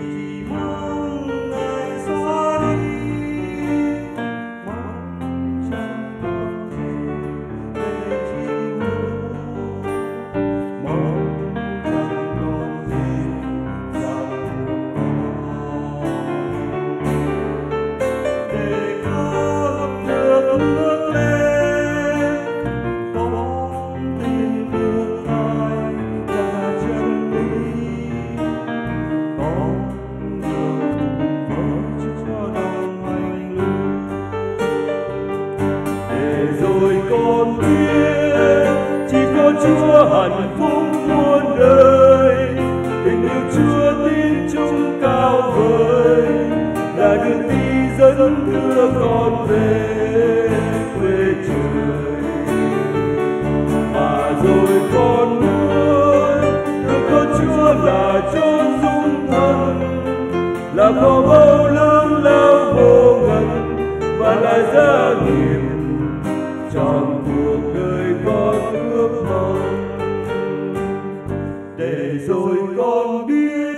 feet. hạnh phúc muôn đời. Tình yêu chúa tin chúng cao vời, là đường đi dẫn đưa con về quê trời. Mà rồi con muốn được con chúa là chốn dung thân, là có bao lớn lao vô ngần, và là gia nghiệp tròn cuộc rồi con biết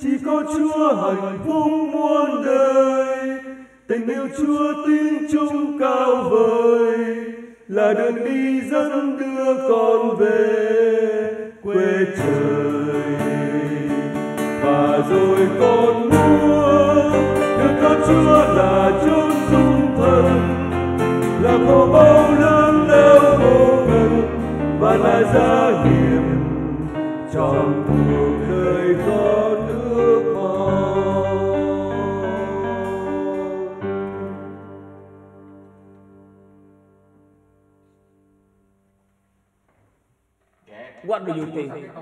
chỉ có Chúa hạnh phúc muôn đời. Tình yêu Chúa tin chung cao vời là đường đi dẫn đưa con về quê trời. Và rồi con muốn được có Chúa là chốn dung thân là khổ bao lớn đau vô ngần và là gia hiểm trong cuộc đời con ước mong What do you think?